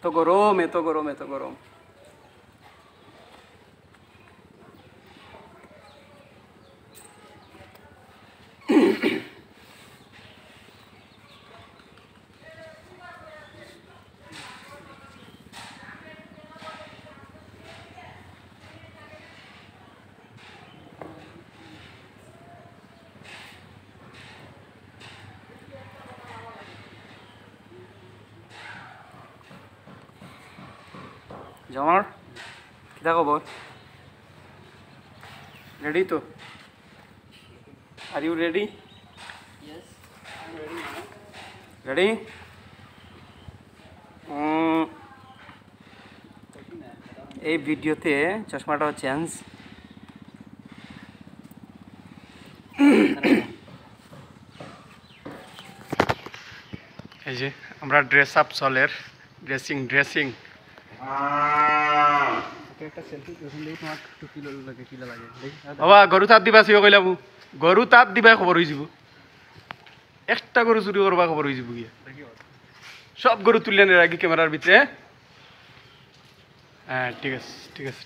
Togorome, Togorome, Togorome. জামার? কিতা খবর রেডি তো? আর ইউ রেডি রেডি এই ভিডিওতে চশমাটা চেঞ্জ এই যে আমরা ড্রেস আপ চলের ড্রেসিং ড্রেসিং বাবা গরু তাত দিবা চিও কইলাম গরু তাত দিবাই খবর হয়ে যাব। একটা গরু চুরি করবা খবর হয়ে যাব গিয়া। সব গরু তুলে আনে রাখি ক্যামেরার ভিতরে হ্যাঁ ঠিক আছে ঠিক আছে